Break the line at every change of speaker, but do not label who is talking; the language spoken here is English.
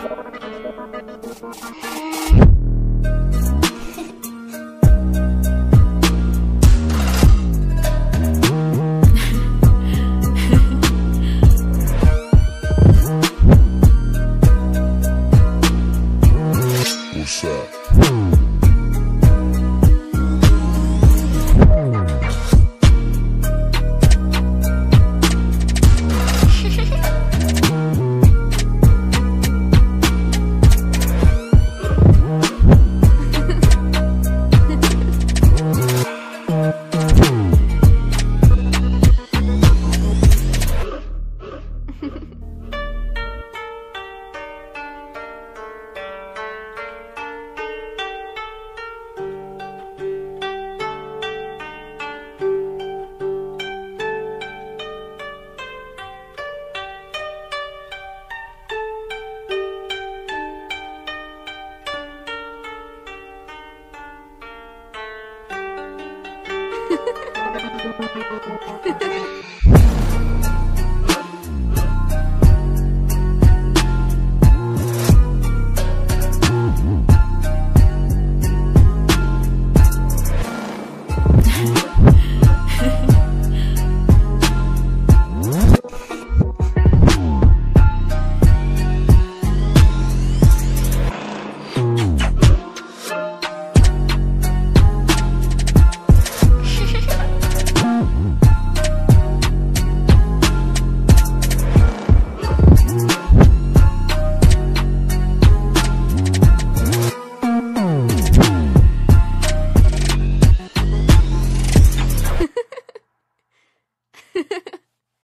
What's up? フフフフ。